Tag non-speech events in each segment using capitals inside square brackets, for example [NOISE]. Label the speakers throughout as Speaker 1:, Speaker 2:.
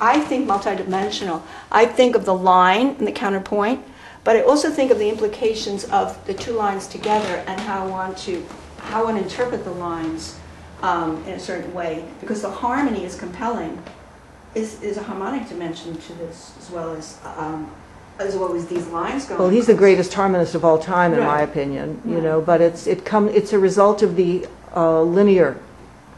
Speaker 1: I think multidimensional. I think of the line and the counterpoint, but I also think of the implications of the two lines together and how I want to how to interpret the lines um, in a certain way because the harmony is compelling. Is, is a harmonic dimension to this as well as um, as well as these lines going.
Speaker 2: Well, he's the greatest harmonist of all time, in my opinion, you
Speaker 1: Right.
Speaker 2: know, but it's, it come, it's a result of the uh, linear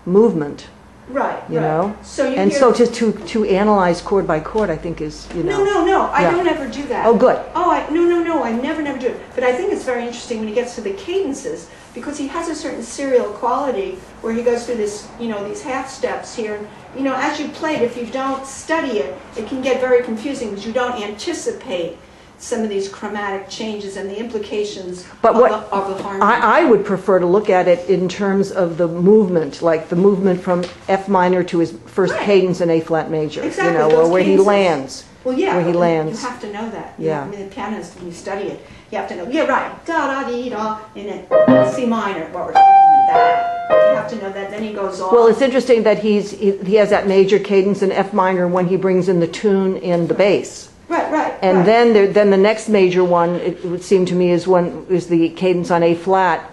Speaker 2: movement,
Speaker 1: right,
Speaker 2: you
Speaker 1: right.
Speaker 2: know?
Speaker 1: So you
Speaker 2: And
Speaker 1: hear-
Speaker 2: so to, to, to analyze chord by chord, I think is, you know.
Speaker 1: No, no, no. I
Speaker 2: Yeah.
Speaker 1: don't ever do that.
Speaker 2: Oh, good.
Speaker 1: Oh, I, no, no, no. I never, never do it. But I think it's very interesting when he gets to the cadences because he has a certain serial quality where he goes through this, you know, these half steps here. You know, as you play it, if you don't study it, it can get very confusing because you don't anticipate some of these chromatic changes and the implications
Speaker 2: But
Speaker 1: of,
Speaker 2: what-
Speaker 1: the, of the harmony.
Speaker 2: I, I would prefer to look at it in terms of the movement, like the movement from F minor to his first
Speaker 1: Right.
Speaker 2: cadence in A flat major, you
Speaker 1: Exactly,
Speaker 2: know, or where he lands.
Speaker 1: Well, yeah,
Speaker 2: where he lands.
Speaker 1: You have to know that.
Speaker 2: Yeah.
Speaker 1: I mean, the pianist, when you study it, you have to know. Yeah, right. Da da dee da, in then C minor. What we're talking about that. You have to know that. Then he goes on.
Speaker 2: Well, it's interesting that he's, he he has that major cadence in F minor when he brings in the tune in the bass.
Speaker 1: Right, right.
Speaker 2: And
Speaker 1: right.
Speaker 2: then, there, then the next major one, it would seem to me, is one is the cadence on A flat,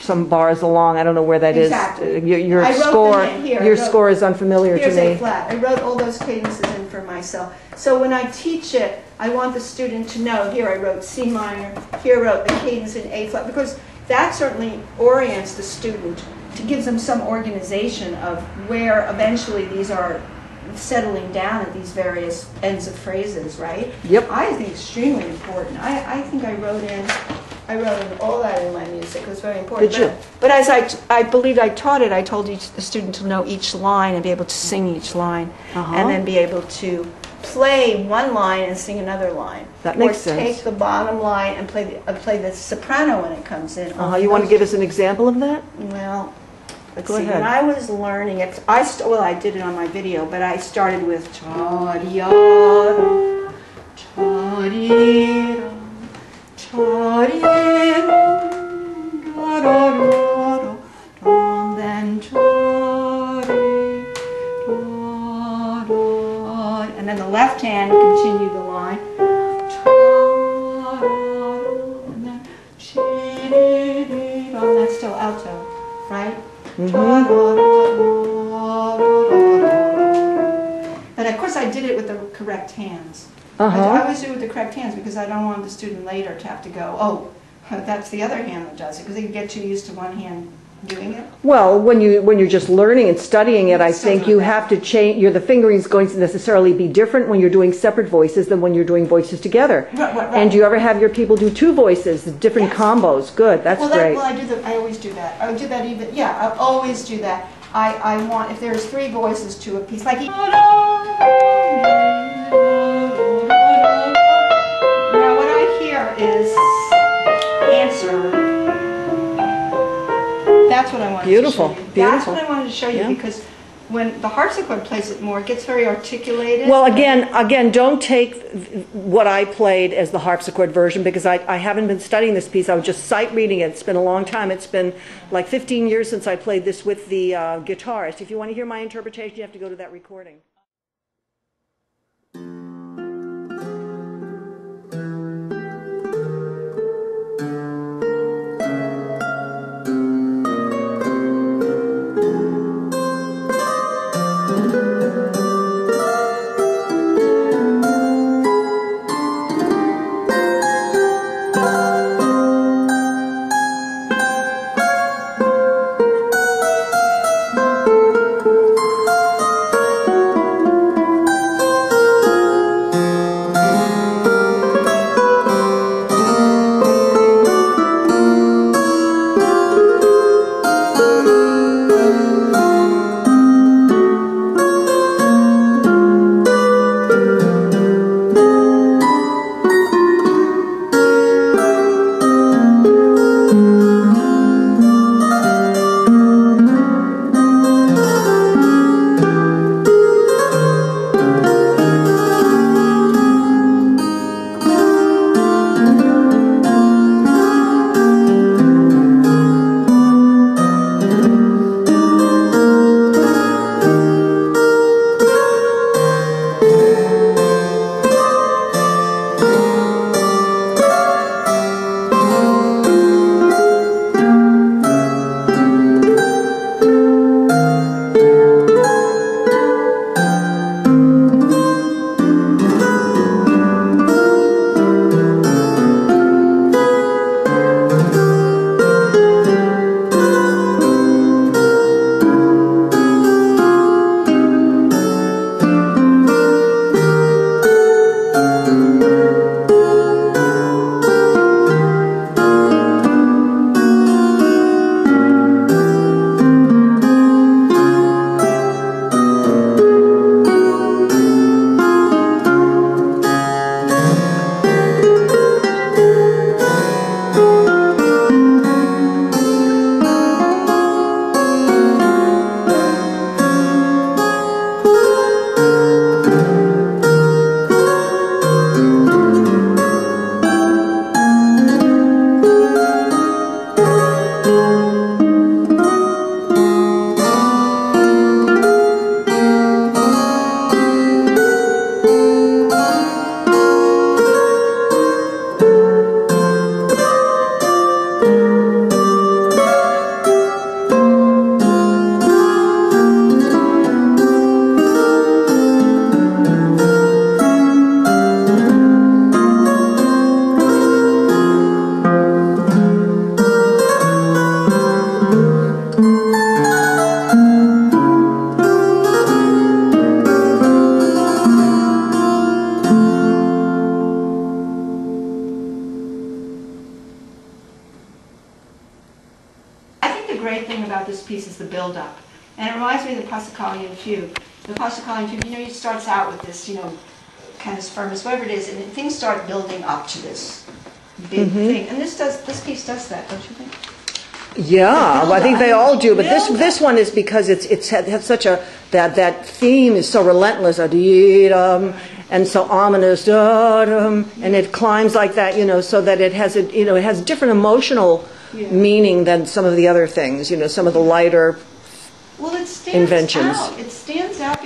Speaker 2: some bars along. I don't know where that is.
Speaker 1: Exactly.
Speaker 2: Uh, Your, your
Speaker 1: I wrote them
Speaker 2: score,
Speaker 1: in here. I
Speaker 2: your
Speaker 1: wrote-
Speaker 2: score is unfamiliar to Here's
Speaker 1: A
Speaker 2: me.
Speaker 1: flat. I wrote all those cadences in for myself. So when I teach it, I want the student to know. Here I wrote C minor. Here I wrote the cadence in A flat because that certainly orients the student to give them some organization of where eventually these are settling down at these various ends of phrases, right?
Speaker 2: Yep.
Speaker 1: I think extremely important. I, I think I wrote in, I wrote in all that in my music. It was very important.
Speaker 2: Did you?
Speaker 1: But, but as I, I believed I taught it, I told each the student to know each line and be able to sing each line,
Speaker 2: Uh-huh.
Speaker 1: and then be able to play one line and sing another line.
Speaker 2: That makes
Speaker 1: or
Speaker 2: sense.
Speaker 1: take the bottom line and play the, uh, play the soprano when it comes in.
Speaker 2: Uh-huh. You want to give us an example of that?
Speaker 1: Well, let's
Speaker 2: Go
Speaker 1: see.
Speaker 2: ahead.
Speaker 1: When I was learning it, I st- well, I did it on my video, but I started with da, then cha-di, da-da, and then the left hand continue the line. and then and that's still alto? And of course, I did it with the correct hands. I-
Speaker 2: Uh-huh.
Speaker 1: I always do it with the correct hands because I don't want the student later to have to go, oh, [LAUGHS] that's the other hand that does it, because they get too used to one hand doing it.
Speaker 2: Well, when you when you're just learning and studying it, I think you have to change. Your the fingering is going to necessarily be different when you're doing separate voices than when you're doing voices together.
Speaker 1: Right, right, right.
Speaker 2: And do you ever have your people do two voices, different
Speaker 1: Yes.
Speaker 2: combos? Good, that's
Speaker 1: well, that,
Speaker 2: great.
Speaker 1: Well, I do that. I always do that. I do that even. Yeah, I always do that. I, I want if there's three voices to a piece, like. That's what I wanted
Speaker 2: Beautiful,
Speaker 1: to show you. That's
Speaker 2: beautiful.
Speaker 1: what I wanted to show you
Speaker 2: Yeah.
Speaker 1: because when the harpsichord plays it more, it gets very articulated.
Speaker 2: Well, again, again, don't take what I played as the harpsichord version because I, I haven't been studying this piece. I was just sight reading it. It's been a long time. It's been like 15 years since I played this with the uh, guitarist. If you want to hear my interpretation, you have to go to that recording.
Speaker 1: Piece is the build-up. And it reminds me of the Passacaglia fugue. The Passacaglia fugue, you know, it starts out with this, you know, cantus firmus, whatever it is, and things start building up to this big
Speaker 2: Mm-hmm.
Speaker 1: thing. And this does, this piece does that, don't you think?
Speaker 2: Yeah, well, I think they all do, but this, this one is because it's, it's had, had such a, that, that theme is so relentless, and so ominous, and it climbs like that, you know, so that it has a, you know, it has different emotional
Speaker 1: Yeah.
Speaker 2: meaning than some of the other things, you know, some of the lighter,
Speaker 1: Well, it stands
Speaker 2: Inventions.
Speaker 1: out. It stands out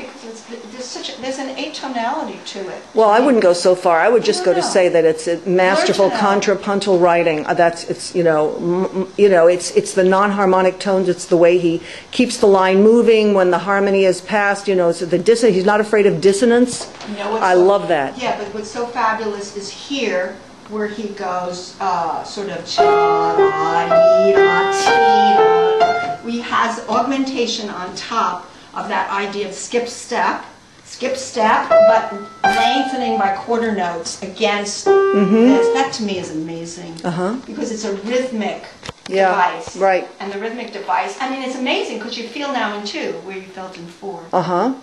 Speaker 1: there's such, there's an atonality to it.
Speaker 2: well, I wouldn't go so far, I would just go to say that it's a masterful
Speaker 1: Learn to know.
Speaker 2: contrapuntal writing, Uh, that's, it's, you know, you know, it's, it's the non-harmonic tones, it's the way he keeps the line moving when the harmony is passed, you know, so the dissonance, he's not afraid of dissonance.
Speaker 1: You know
Speaker 2: I
Speaker 1: so-
Speaker 2: love that.
Speaker 1: Yeah, but what's so fabulous is here where he goes uh, sort of cha-da-dee-da-tee-da. We has augmentation on top of that idea of skip step, skip step, but lengthening by quarter notes against this. That to me is amazing.
Speaker 2: Mm-hmm. Uh-huh.
Speaker 1: Because it's a rhythmic
Speaker 2: Yeah,
Speaker 1: device.
Speaker 2: right.
Speaker 1: And the rhythmic device, I mean, it's amazing because you feel now in two where you felt in four.
Speaker 2: Uh-huh.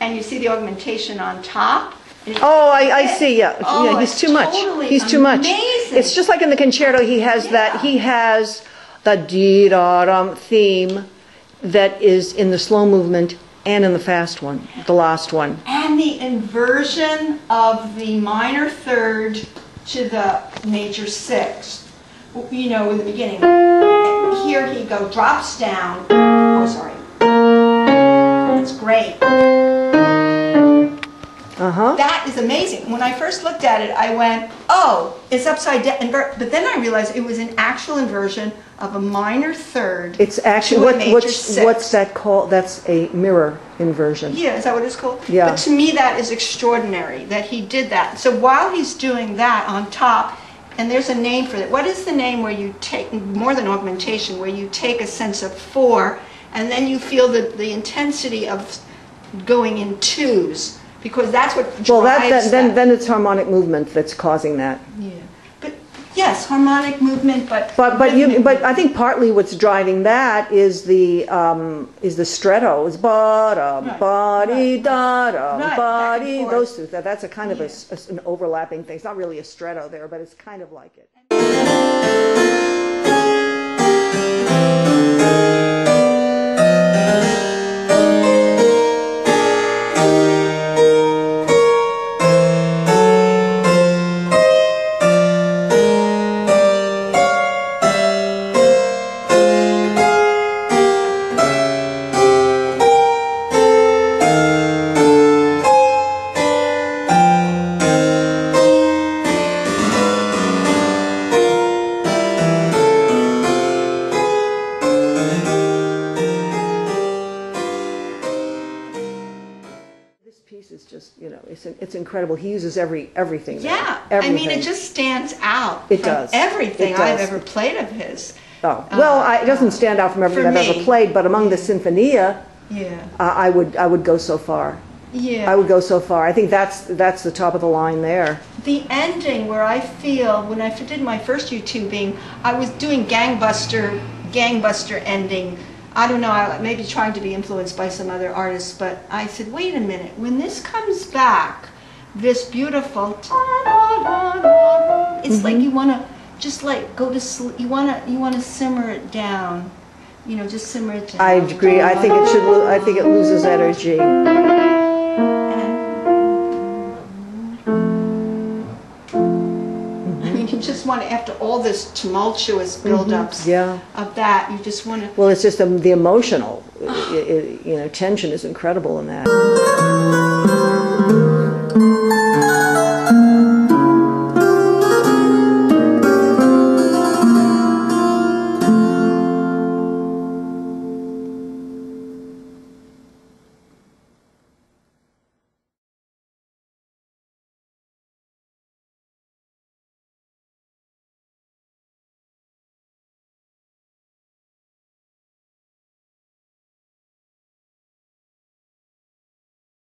Speaker 1: And you see the augmentation on top.
Speaker 2: Oh, I, I see, yeah.
Speaker 1: Oh,
Speaker 2: yeah, he's too much.
Speaker 1: totally
Speaker 2: He's too much. It's just like in the concerto, he has that, he has the dee-da-dum theme that is in the slow movement and in the fast one, the last one.
Speaker 1: And the inversion of the minor third to the major sixth. You know, in the beginning. Here he go, drops down. Oh, sorry. That's great.
Speaker 2: Uh-huh.
Speaker 1: That is amazing. When I first looked at it, I went, oh, it's upside down. But then I realized it was an actual inversion of a minor third.
Speaker 2: It's actually, what, what's,
Speaker 1: sixth.
Speaker 2: what's that called? That's a mirror inversion.
Speaker 1: Yeah, is that what it's called?
Speaker 2: Yeah.
Speaker 1: But to me, that is extraordinary that he did that. So while he's doing that on top, and there's a name for it. What is the name where you take more than augmentation, where you take a sense of four, and then you feel the the intensity of going in twos because that's what drives
Speaker 2: Well, that, that, then, then it's harmonic movement that's causing that.
Speaker 1: yeah. But yes, harmonic movement, but
Speaker 2: But, but you,
Speaker 1: rhythmic
Speaker 2: but I think partly what's driving that is the, um, is the stretto, is ba-da,
Speaker 1: Right,
Speaker 2: ba-dee,
Speaker 1: right,
Speaker 2: da-da,
Speaker 1: right, back and
Speaker 2: ba-dee,
Speaker 1: forth.
Speaker 2: those two, that, that's a kind of a
Speaker 1: Yeah.
Speaker 2: s- a s- an overlapping thing. It's not really a stretto there, but it's kind of like it. Piece is just, you know, it's, it's incredible. He uses every, everything.
Speaker 1: Yeah, I mean, it just stands out.
Speaker 2: It does.
Speaker 1: Everything
Speaker 2: It
Speaker 1: I've ever played of his.
Speaker 2: Oh, well,
Speaker 1: Uh,
Speaker 2: I- it doesn't stand out from everything I've ever played, but among the Sinfonia,
Speaker 1: Yeah.
Speaker 2: uh, I would, I would go so far.
Speaker 1: Yeah.
Speaker 2: I would go so far. I think that's, that's the top of the line there.
Speaker 1: The ending where I feel when I did my first YouTubing, I was doing gangbuster, gangbuster ending. I don't know, I maybe trying to be influenced by some other artists, but I said, wait a minute, when this comes back, this beautiful, it's like mm-hmm. you want to just like go to sleep. You want to you want to simmer it down. You know, just simmer it down.
Speaker 2: I agree. I think it should. I think it loses energy.
Speaker 1: After all this tumultuous mm-hmm. buildups
Speaker 2: Yeah.
Speaker 1: of that, you just want to
Speaker 2: Well, it's just um, the emotional, i- i- you know, tension is incredible in that.